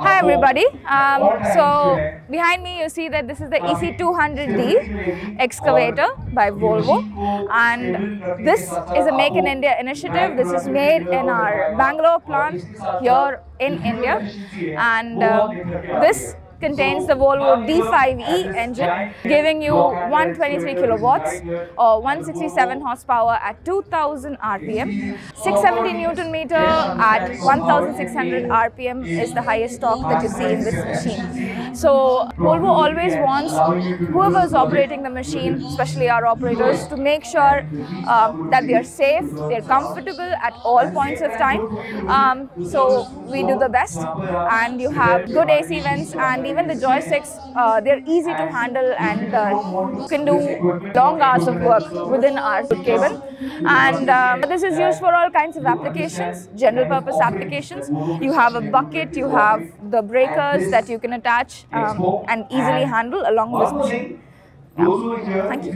Hi everybody. Um, so behind me you see that this is the EC200D excavator by Volvo. And this is a Make in India initiative. This is made in our Bangalore plant here in India. And uh, this contains the Volvo D5E engine giving you 123 kilowatts or 167 horsepower at 2000 RPM. 670 Newton meter at 1600 RPM is the highest torque that you see in this machine. So Volvo always wants whoever is operating the machine, especially our operators, to make sure um, that they are safe, they are comfortable at all points of time. Um, so we do the best and you have good AC vents and even the joysticks, uh, they're easy to handle and uh, you can do long hours of work within our cable. And um, this is used for all kinds of applications, general purpose applications. You have a bucket, you have the breakers that you can attach um, and easily handle along machine. Yeah. Thank you.